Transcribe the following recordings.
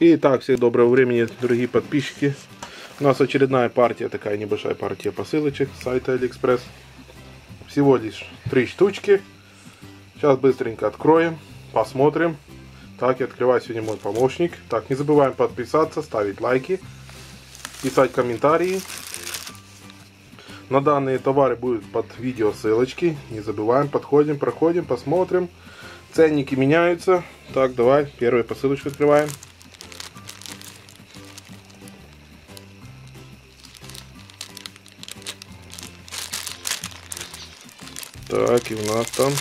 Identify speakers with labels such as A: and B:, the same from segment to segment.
A: Итак, всем доброго времени, дорогие подписчики. У нас очередная партия, такая небольшая партия посылочек с сайта Алиэкспресс. Всего лишь три штучки. Сейчас быстренько откроем, посмотрим. Так, и открывает сегодня мой помощник. Так, не забываем подписаться, ставить лайки, писать комментарии. На данные товары будут под видео ссылочки. Не забываем, подходим, проходим, посмотрим. Ценники меняются. Так, давай, первую посылочку открываем. Так, и у нас там...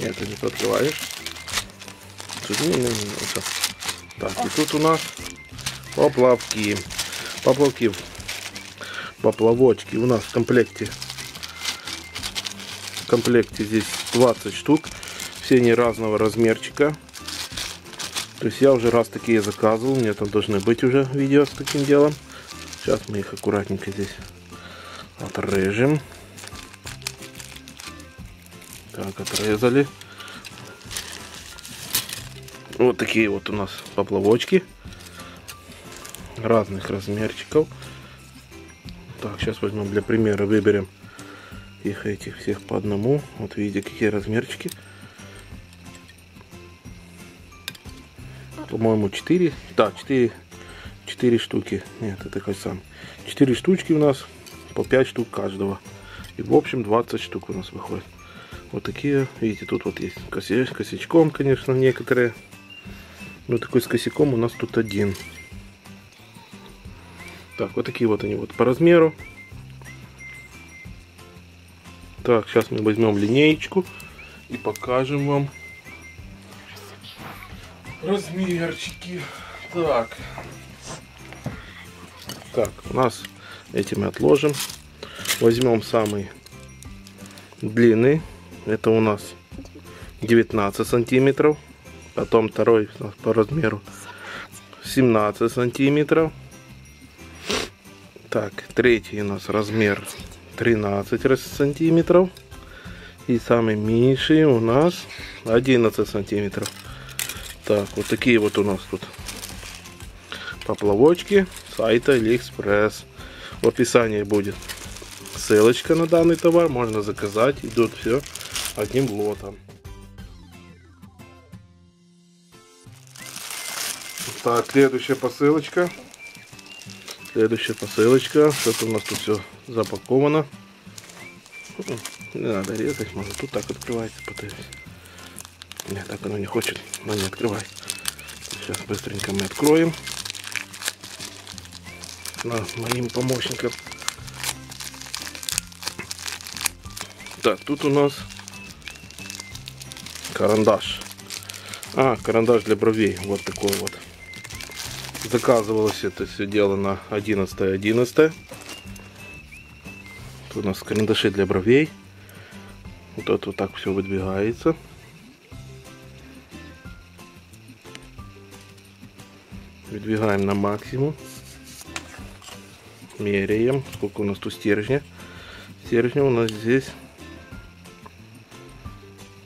A: Нет, ты не открываешь. Не, не, не, не, Так, и тут у нас поплавки. Поплавки. Поплавочки у нас в комплекте. В комплекте здесь 20 штук. Все они разного размерчика. То есть я уже раз такие заказывал. У меня там должны быть уже видео с таким делом. Сейчас мы их аккуратненько здесь отрежем. Так, отрезали. Вот такие вот у нас поплавочки. Разных размерчиков. Так, сейчас возьмем для примера, выберем их этих всех по одному. Вот видите, какие размерчики. По-моему, 4. Да, 4, 4 штуки. Нет, это такой сам. 4 штучки у нас по 5 штук каждого. И в общем 20 штук у нас выходит. Вот такие, видите, тут вот есть косе, косячком, конечно, некоторые. Но такой с косяком у нас тут один. Так, вот такие вот они вот по размеру. Так, сейчас мы возьмем линеечку и покажем вам размерчики. Так. Так, у нас эти мы отложим. Возьмем самый длинный. Это у нас 19 сантиметров. Потом второй по размеру 17 сантиметров. Так, третий у нас размер 13 сантиметров. И самый меньший у нас 11 сантиметров. Так, вот такие вот у нас тут поплавочки сайта Алиэкспресс. В описании будет ссылочка на данный товар. Можно заказать. Идут все одним лотом. Так, следующая посылочка. Следующая посылочка. Что-то у нас тут все запаковано. Не надо резать, можно тут так открывается, пытаюсь. Нет, так оно не хочет, но не открывать. Сейчас быстренько мы откроем на моим помощником. Так, тут у нас карандаш. А, карандаш для бровей. Вот такой вот. Заказывалось это все дело на 11 11 Тут у нас карандаши для бровей. Вот это вот так все выдвигается. Выдвигаем на максимум меряем, сколько у нас тут стержня. Стержня у нас здесь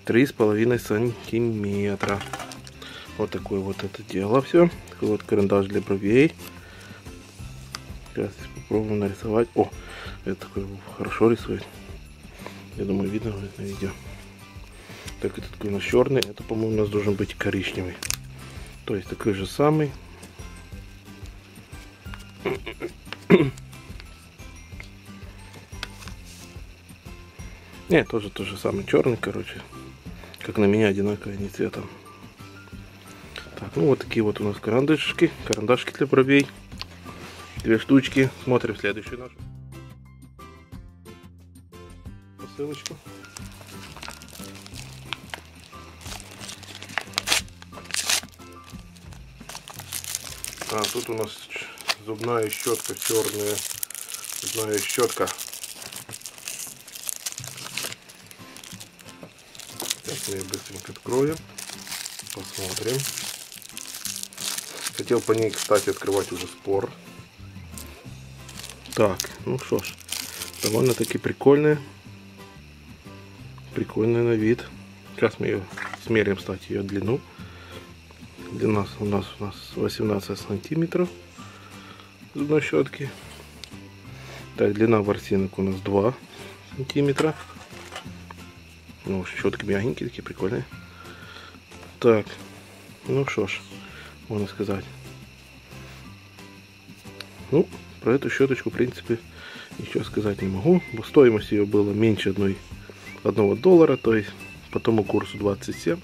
A: три с половиной сантиметра. Вот такое вот это дело все. Такой вот карандаш для бровей. Сейчас попробуем нарисовать. О, это такой хорошо рисует. Я думаю, видно на видео. Так, это такой у нас черный. Это, по-моему, у нас должен быть коричневый. То есть такой же самый. Не, тоже то же самое черный, короче. Как на меня одинаковые, не цветом. Так, ну вот такие вот у нас карандашки. Карандашки для бровей. Две штучки. Смотрим следующую нашу. Посылочку. А, тут у нас зубная щетка черная. Зубная щетка. Сейчас мы ее быстренько откроем. Посмотрим. Хотел по ней, кстати, открывать уже спор. Так, ну что ж. Довольно-таки прикольная. Прикольная на вид. Сейчас мы ее Смерим, кстати, ее длину. Длина у нас, у нас 18 сантиметров зубной щетки. Так, длина ворсинок у нас 2 сантиметра. Ну, щетки мягенькие такие, прикольные. Так, ну что ж, можно сказать. Ну, про эту щеточку, в принципе, ничего сказать не могу. Стоимость ее была меньше одной, одного доллара, то есть по тому курсу 27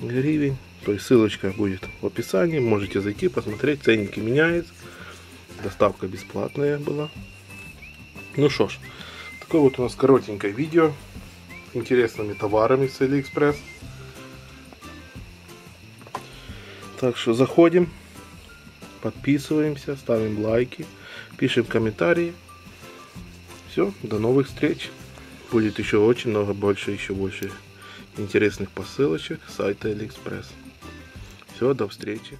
A: гривен. То есть ссылочка будет в описании. Можете зайти, посмотреть. Ценники меняются. Доставка бесплатная была. Ну что ж, такое вот у нас коротенькое видео с интересными товарами с Алиэкспресс. Так что заходим, подписываемся, ставим лайки, пишем комментарии. Все, до новых встреч. Будет еще очень много больше, еще больше интересных посылочек с сайта Алиэкспресс. Все, до встречи.